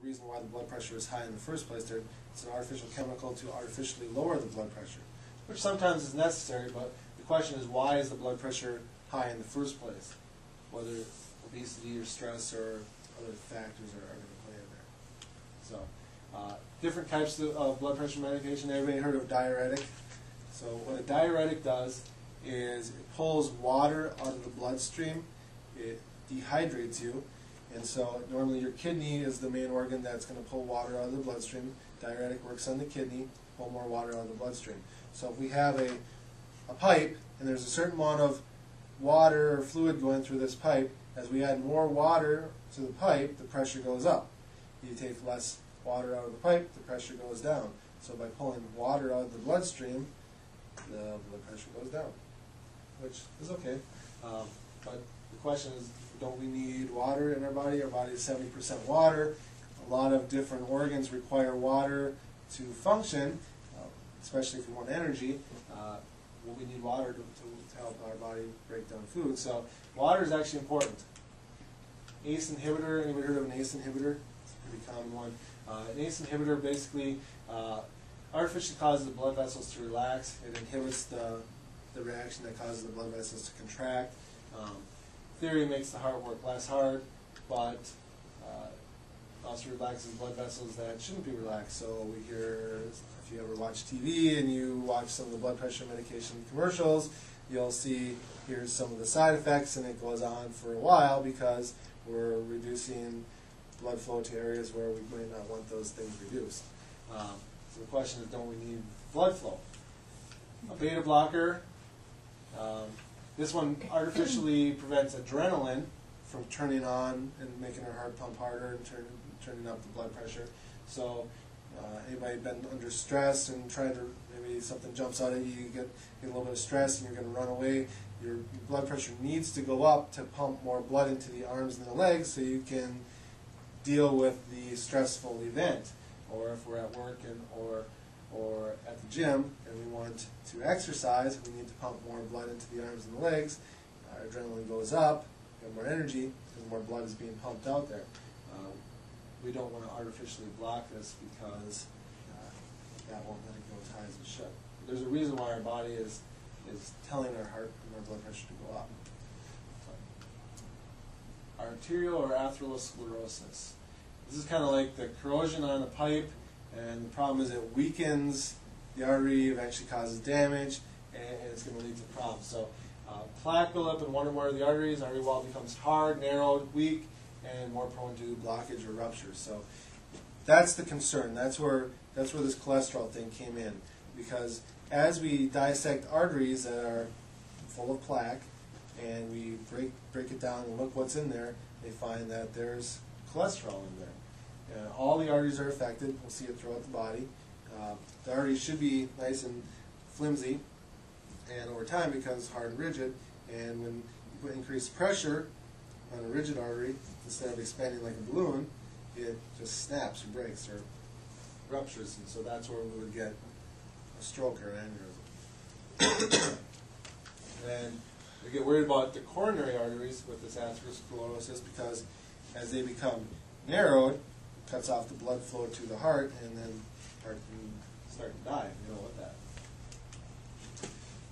the reason why the blood pressure is high in the first place. There, it's an artificial chemical to artificially lower the blood pressure, which sometimes is necessary, but the question is why is the blood pressure high in the first place? Whether obesity or stress or other factors are, are going to play in there. So, uh, different types of, of blood pressure medication. Everybody heard of diuretic? So what a diuretic does is it pulls water out of the bloodstream. It dehydrates you. And so normally your kidney is the main organ that's going to pull water out of the bloodstream. Diuretic works on the kidney, pull more water out of the bloodstream. So if we have a, a pipe and there's a certain amount of water or fluid going through this pipe, as we add more water to the pipe, the pressure goes up. You take less water out of the pipe, the pressure goes down. So by pulling water out of the bloodstream, the blood pressure goes down, which is okay. Um, but the question is, don't we need water in our body? Our body is 70% water. A lot of different organs require water to function, uh, especially if we want energy. Uh, well, we need water to, to, help our body break down food. So water is actually important. ACE inhibitor, anybody heard of an ACE inhibitor? It's a pretty common one. Uh, an ACE inhibitor basically uh, artificially causes the blood vessels to relax. It inhibits the, the reaction that causes the blood vessels to contract. Um, theory makes the heart work less hard, but uh, also relaxes blood vessels that shouldn't be relaxed. So we hear, if you ever watch TV and you watch some of the blood pressure medication commercials, you'll see here's some of the side effects, and it goes on for a while because we're reducing blood flow to areas where we might not want those things reduced. Um, so the question is, don't we need blood flow? A beta blocker, um, this one artificially prevents adrenaline from turning on and making our heart pump harder and turn, turning up the blood pressure. So uh, anybody been under stress and trying to, maybe something jumps out at you, you get, get a little bit of stress and you're going to run away, your blood pressure needs to go up to pump more blood into the arms and the legs so you can deal with the stressful event. Or if we're at work and or or at the gym and we want to exercise, we need to pump more blood into the arms and the legs. Our adrenaline goes up, we have more energy because more blood is being pumped out there. Um, we don't want to artificially block this because uh, that won't let it go as high as it should. There's a reason why our body is is telling our heart and our blood pressure to go up. Arterial or atherosclerosis. This is kind of like the corrosion on a pipe, and the problem is it weakens the artery, eventually causes damage, and, it's going to lead to problems. So uh, plaque buildup in one or more of the arteries, artery wall becomes hard, narrowed, weak, and more prone to blockage or rupture. So that's the concern. That's where that's where this cholesterol thing came in, because as we dissect arteries that are full of plaque, and we break break it down and look what's in there, they find that there's cholesterol in there. Uh, all the arteries are affected. We'll see it throughout the body. Uh, the arteries should be nice and flimsy, and over time becomes hard and rigid. And when you put increased pressure on a rigid artery, instead of expanding like a balloon, it just snaps or breaks or ruptures. And so that's where we would get a stroke or an aneurysm. and we get worried about the coronary arteries with this atherosclerosis because as they become narrowed, cuts off the blood flow to the heart, and then heart can start to die. You know what that.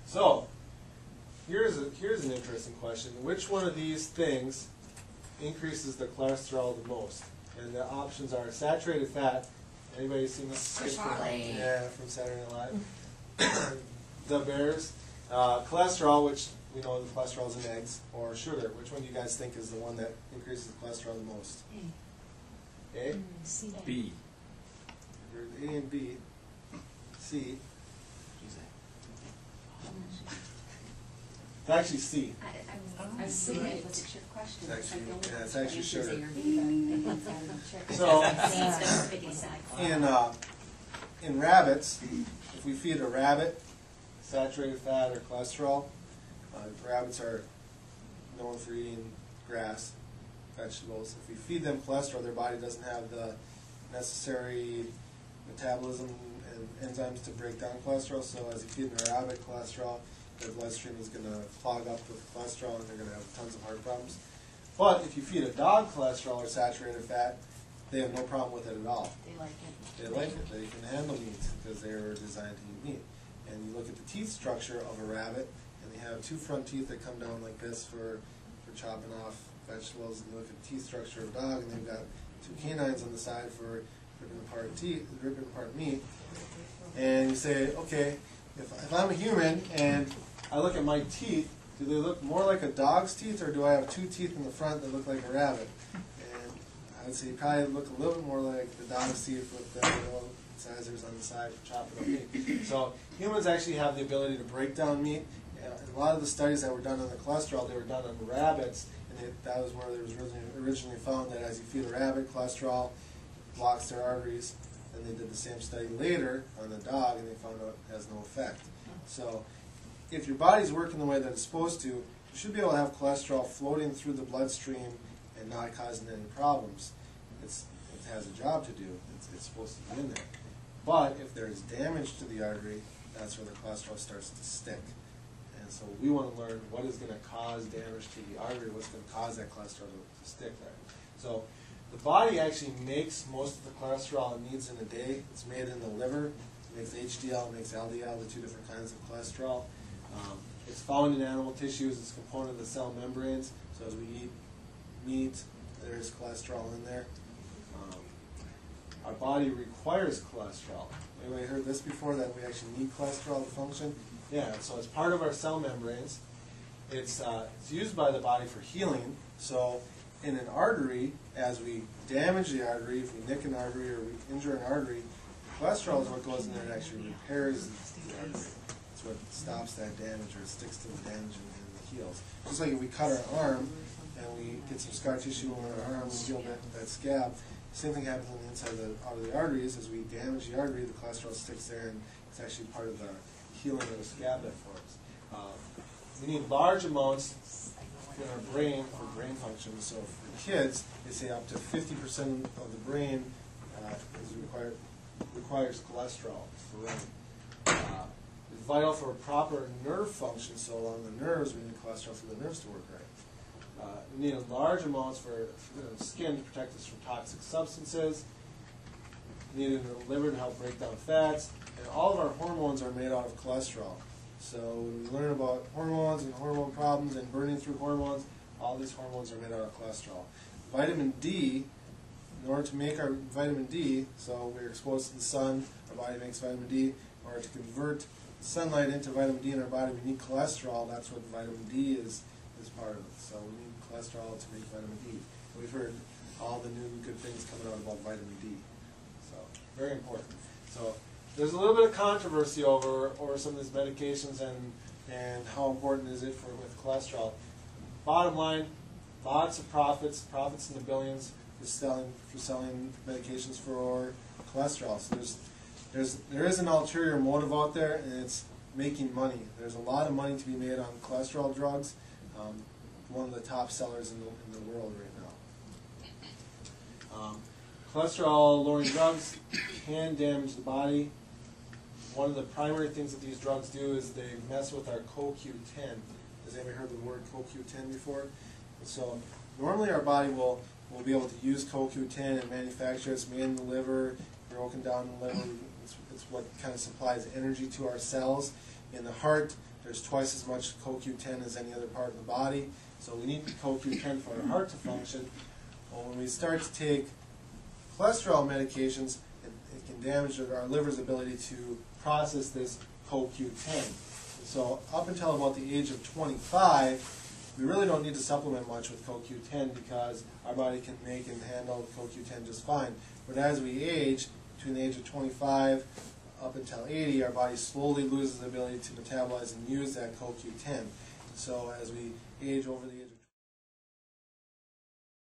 So, here's a, here's an interesting question: Which one of these things increases the cholesterol the most? And the options are saturated fat. Anybody seen this? skit from-. Yeah, from Saturday Night Live. the Bears. Uh, cholesterol, which we know the cholesterol is in eggs, or sugar. Which one do you guys think is the one that increases the cholesterol the most? A. C. B. There's A and B. C. It's actually C. I, I, I was thinking it was a trick question. It's actually- I yeah, know it's actually answers sugar. they are either. So- In uh, in rabbits, if we feed a rabbit saturated fat or cholesterol, uh, rabbits are known for eating grass, vegetables. If we feed them cholesterol, their body doesn't have the necessary metabolism and enzymes to break down cholesterol. So as you feed them rabbit cholesterol, their bloodstream is going to clog up with cholesterol, and they're going to have tons of heart problems. But if you feed a dog cholesterol or saturated fat, they have no problem with it at all. They like it. They like it, they can handle meat, because they were designed to eat meat. And you look at the teeth structure of a rabbit, and they have two front teeth that come down like this for, for chopping off vegetables, and look at the teeth structure of a dog, and they've got two canines on the side for ripping apart teeth, ripping apart meat. And you say, okay, if, if I'm a human and I look at my teeth, do they look more like a dog's teeth, or do I have two teeth in the front that look like a rabbit? And I would say probably look a little bit more like the dog's teeth with the little incisors on the side for chopping up meat. So humans actually have the ability to break down meat. And a lot of the studies that were done on the cholesterol, they were done on rabbits, that was where it was originally, originally found that as you feed a rabbit, cholesterol blocks their arteries. And they did the same study later on the dog, and they found out it has no effect. So if your body's working the way that it's supposed to, you should be able to have cholesterol floating through the bloodstream and not causing any problems. It's, it has a job to do. It's, it's supposed to be in there. But if there's damage to the artery, that's where the cholesterol starts to stick. So we want to learn what is going to cause damage to the artery, what's going to cause that cholesterol to, to stick there. So the body actually makes most of the cholesterol it needs in a day. It's made in the liver. It makes HDL, it makes LDL, the two different kinds of cholesterol. Um, it's found in animal tissues. It's a component of the cell membranes. So as we eat meat, there's cholesterol in there. Body requires cholesterol. Anybody heard this before? That we actually need cholesterol to function? Yeah. So it's part of our cell membranes. It's uh, it's used by the body for healing. So in an artery, as we damage the artery, if we nick an artery or we injure an artery, cholesterol is what goes in there and actually repairs the artery. It's what stops that damage or sticks to the damage and, and heals. Just like if we cut our arm and we get some scar tissue on our arm, we heal that, that scab. Same thing happens on the inside of the, the arteries. As we damage the artery, the cholesterol sticks there and it's actually part of the healing of the scab that forms. Uh, we need large amounts in our brain for brain function. So for kids, they say up to 50% of the brain uh, is required, requires cholesterol for brain. Uh, it's vital for proper nerve function. So along the nerves, we need cholesterol for the nerves to work right. Uh, we need large amounts for, for the skin to protect us from toxic substances. We in the liver to help break down fats. And all of our hormones are made out of cholesterol. So when we learn about hormones and hormone problems and burning through hormones, all these hormones are made out of cholesterol. Vitamin D, in order to make our vitamin D, so we're exposed to the sun, our body makes vitamin D. In order to convert sunlight into vitamin D in our body, we need cholesterol. That's what vitamin D is, is part of. So we need cholesterol to make vitamin D. We've heard all the new good things coming out about vitamin D. So very important. So there's a little bit of controversy over over some of these medications and and how important is it for with cholesterol. Bottom line, lots of profits, profits in the billions for selling for selling medications for cholesterol. So there's there's there is an ulterior motive out there, and it's making money. There's a lot of money to be made on cholesterol drugs. Um, one of the top sellers in the, in the world right now. Um, cholesterol lowering drugs can damage the body. One of the primary things that these drugs do is they mess with our CoQ10. Has anybody heard the word CoQ10 before? So normally our body will, will be able to use CoQ10 and manufacture it. It's made in the liver, broken down in the liver. It's, it's what kind of supplies energy to our cells. In the heart, there's twice as much CoQ10 as any other part of the body. So we need CoQ10 for our heart to function. Well, when we start to take cholesterol medications, it, it can damage our liver's ability to process this CoQ10. So up until about the age of 25, we really don't need to supplement much with CoQ10 because our body can make and handle CoQ10 just fine. But as we age, between the age of 25 up until 80, our body slowly loses the ability to metabolize and use that CoQ10. So as we age over the